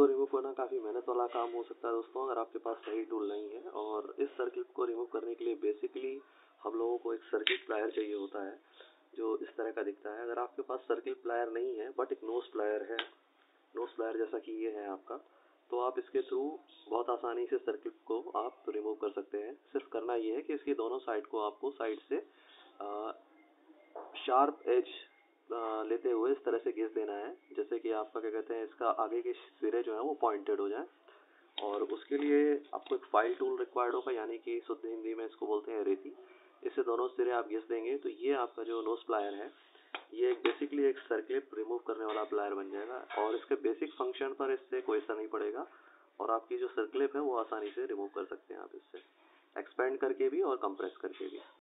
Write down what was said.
को रिमूव करना काफ़ी मेहनत वाला काम हो सकता है दोस्तों, अगर आपके पास सही टूल नहीं है। और इस सर्किट को रिमूव करने के लिए बेसिकली हम लोगों को एक सर्किट प्लायर चाहिए होता है, जो इस तरह का दिखता है। अगर आपके पास सर्किट प्लायर नहीं है बट एक नोस प्लायर है नोस प्लायर जैसा कि ये है आपका तो आप इसके थ्रू बहुत आसानी से सर्किट को आप रिमूव कर सकते हैं। सिर्फ़ करना ये है कि इसकी दोनों साइड को आपको साइड से शार्प एज लेते हुए इस तरह से घिस देना है, जैसे कि आपका क्या कहते हैं, इसका आगे के सिरे जो है वो पॉइंटेड हो जाए। और उसके लिए आपको एक फ़ाइल टूल रिक्वायर्ड होगा, यानी कि शुद्ध हिंदी में इसको बोलते हैं रेती। इससे दोनों सिरे आप घिस देंगे तो ये आपका जो नोस प्लायर है, ये एक बेसिकली एक सर्किट रिमूव करने वाला प्लायर बन जाएगा। और इसके बेसिक फ़ंक्शन पर इससे कोई असर नहीं पड़ेगा। और आपकी जो सर्कलिप है, वो आसानी से रिमूव कर सकते हैं आप इससे। एक्सपेंड करके भी और कंप्रेस करके भी।